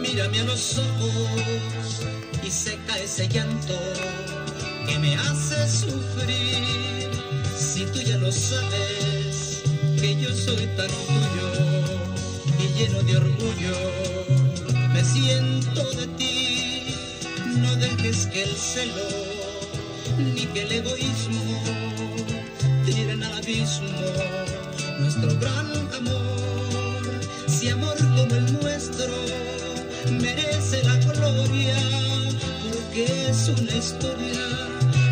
mírame a los ojos y seca ese llanto que me hace sufrir. Si tú ya lo sabes, que yo soy tan tuyo y lleno de orgullo, me siento de ti. No dejes que el celo ni que el egoísmo tiren al abismo nuestro gran amor. Porque es una historia,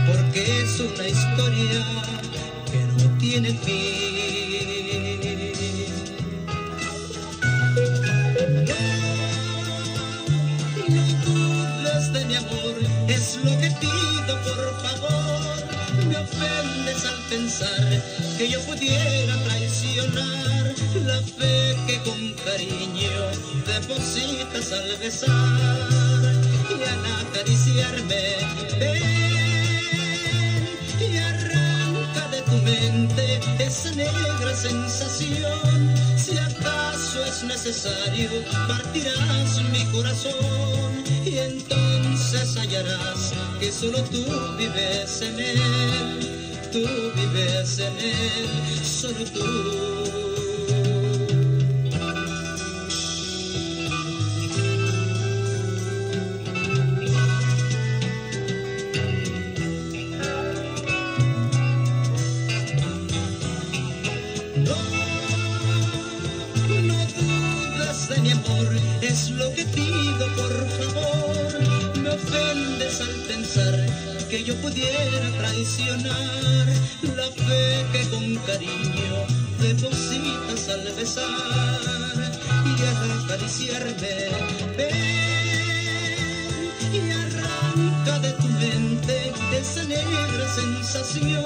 porque es una historia que no tiene fin. No, no de mi amor, es lo que pido por favor. Me ofendes al pensar que yo pudiera traicionar la fe que con cariño depositas al besar al acariciarme. Ven y arranca de tu mente esa negra sensación. Si acaso es necesario, partirás mi corazón y entonces hallarás que solo tú vives en él. Tú vives en él, solo tú. Mi amor, es lo que pido por favor. Me ofendes al pensar que yo pudiera traicionar la fe que con cariño depositas al besar y al acariciarme. Ven y arranca de tu mente esa negra sensación.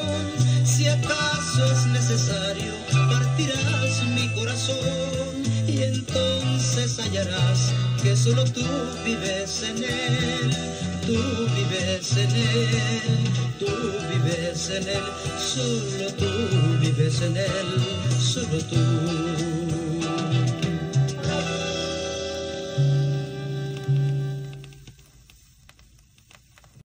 Si acaso es necesario, partirás mi corazón que solo tú vives en él. Tú vives en él, tú vives en él, solo tú vives en él, solo tú.